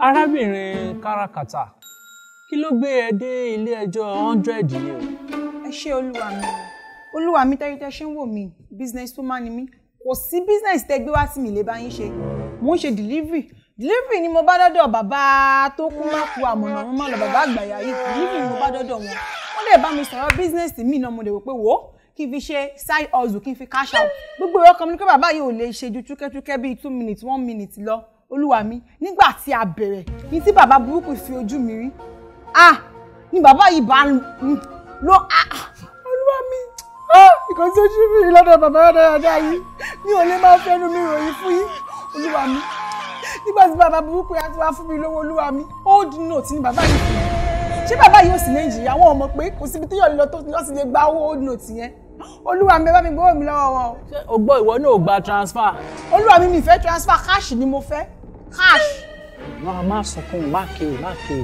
arábìnrin kárakátà kí ló gbé ẹ dé ilé ẹjọ́ hundred yìí o. ẹ ṣé olúwa mi. Olúwa mi tẹ́rí tẹ́ ń wò mí business woman ni mí. Kò sí business tẹ́ gbé wá sí mi lè bá yín ṣe. Mò ń ṣe delivery. Delivery ni mo bá dọ́dọ̀ bàbá tó kú má ku àmọ̀nà ọ̀run má lọ bàbá àgbàyà yìí. Delivery ni mo bá dọ́dọ̀ wọn. Wọ́n lè bá mi sọ̀rọ̀ business mi náà mo lè wò pé wò ó kí n fi ṣe side hustle kí n fi cash out. Gbogbo ìwé ọkàn mi ni pé bàbá yìí ò lè ṣe ju túkẹ́túkẹ́ bíi two minutes one minute lọ olúwa mi nígbà tí a bẹ̀rẹ̀ ní tí bàbá burúkú fi ojú mi rí ah ni bàbá yìí bá lọ ah olúwa mi ah nǹkan tí ojú mi rí lọ́dọ̀ bàbá dáadáa yìí mi ò lè máa fẹ́nu mi ròyìn fún yín olúwa mi. Nígbà tí bàbá burúkú yà ti wá fún mi lówó olúwa mi old note ni bàbá yìí fún mi. Ṣé bàbá yìí ò sí nàìjíríà wọn ò mọ̀ pé kò síbi yóò lọ tó lọ sí lè gba owó old note yẹn. Olúwa mi bá mi gbówó mi lọ́wọ́ wọn. Ṣé o gbọ́ ìwọ náà ò gba transfer. olúwa mi mi fẹ́ transfer cash ni mo fẹ́ cash. wọn a máa sọkún má ké má ké.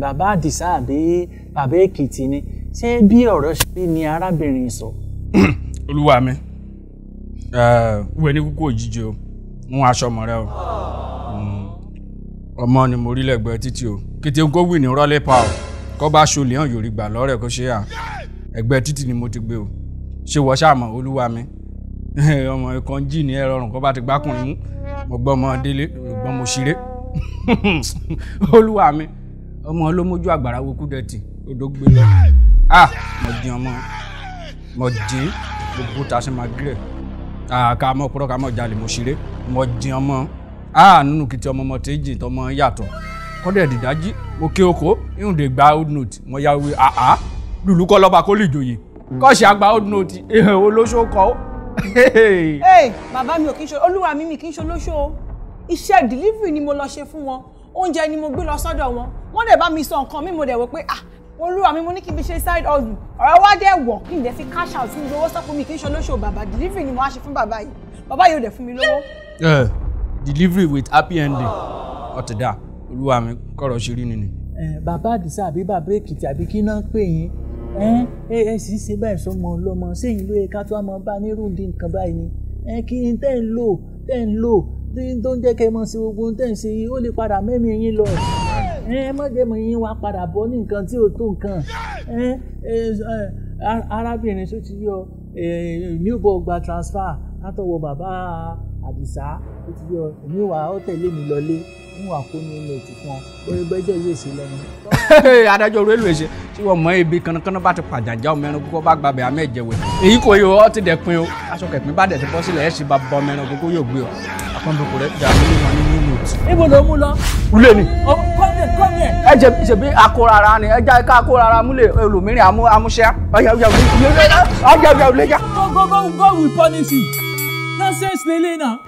Bàbá àdìsá àbí bàbá èkìtì ni. Ṣé bí ọ̀rọ̀ ṣe rí ni arábìnrin sọ. olúwa mi wúwo ní kúkú òjijì o. Mú aṣọ ọmọ rẹ o. Ọmọ ni mo rí lẹ́gbẹ̀ẹ́ títí o. Kété ń kó wì ní rọlẹ pa o. Kó bá ṣolè hàn yòrí gbà lọrẹ kó ṣe à ẹ̀gbẹ́ títì ni mo ti gbé o. Ṣé wọ ṣáà mọ olúwa mi? Ọmọ ikán jì ní ẹrọ ọrùn kó bá ti gbákùnrin mú mo gbọ́ ọmọ délé gbọ́n mo ṣeré. Olúwa mi ọmọ ló mójú àgbàrá wo kúdẹ̀tì odò gbé lọ. Ah mo dín ọmọ mo dín gbogbo ta ṣe máa gírẹ̀. Ká mọ̀ kúrọ́ ká mọ̀ jalè mo ṣeré. Mo dín ọmọ. Ah nínú kìtì ọmọ ọmọ tẹ́jì tọmọ yàtọ̀. Kọ́dẹ̀ dìdájí mo ké oko ihun dè gba old note mo yá wí àá lùlù kọ́ lọ́ba kó lè jòyè. Kọ́ọ̀ṣì àgbà old note èhè olóṣó kọ́. ó. Ee bàbá mi ò kí ń ṣe olúwa mi mi kì í ṣe olóṣó o. Iṣẹ́ delivery ni mo lọ ṣe fún wọn. Oúnjẹ ni mo gbé lọ sọ́dọ̀ wọn. Wọ́n dẹ̀ bá mi sọ nǹkan mi mo dẹ̀ wò pé ah olúwa mi mo ní kí n fi ṣe side hustle. Ọ̀rọ̀ wá dẹ̀ wọ̀ kí n dẹ̀ fi cash out sí owó sọ́pọ̀ mi kì í ṣe olóṣó bàbá. Delivery ni mo wá ṣe fún bàbá yìí. Bàbá yìí ò dẹ̀ fún mi lówó. ẹ delivery with happy ending. Ọ̀tẹ̀dá olúwa mi kọ̀rọ̀ ṣe rí nìyí. bàbá àdìsá àbí bàbá èkìtì àbí kí náà pè yín ẹ ẹ. sì ṣe báyìí sọmọ ọlọmọ sẹ́yìn ló yẹ ká tó àmọ́ bá nírú di nǹkan báyìí ni? Ẹ kí n tẹ́ ń lò tẹ́ ń lò tó ń jẹ́ kẹ́ ẹ mọ̀ sí gbogbo tẹ́ ń ṣe yìí ó lè padà mẹ́mí yín lọ. Ẹ má jẹ́ mọ̀ yín wá padà bọ́ ní nǹkan tí ò tó nǹkan. Arábìnrin tó ti yọ bọ̀ gba transfer látọwọ́ bàbá àdìsá tó ti yọ èmi wà ó tẹ̀lé mi lọlé ń wà kó ní ilé ètò fún ọ orí gbẹ́jọ́ yóò ṣe lẹ́nu. adájọ́ orí èlò ẹ̀ṣẹ̀ tí wọ́n mọ ebi kanakana bá ti pàjájá ọmọ ẹran kókó bá gbàbẹ̀ àmì ẹ̀jẹ̀ wẹ̀ èyí kò yọ ọ́ ti dẹ̀ pin o aṣọ kẹ̀pin bá dẹ̀ ti bọ́ sílẹ̀ ẹ̀ sì bá bọ́ ọmọ ẹran kókó yóò gbé ọ akọ́nbẹ̀kọ rẹ̀ jà nínú ní nínú òtí. ibo ló mú lọ. wúlé ni. kọ́mẹ̀ kọ́mẹ̀. ẹ jẹ ṣèbí akórara ni ẹ já ká akórara múlẹ̀ olùmírìn amúṣẹ́ ọjà ọjà ọjà ọjà ọjà ọjà. go go go go we punish you Nasıl just ha?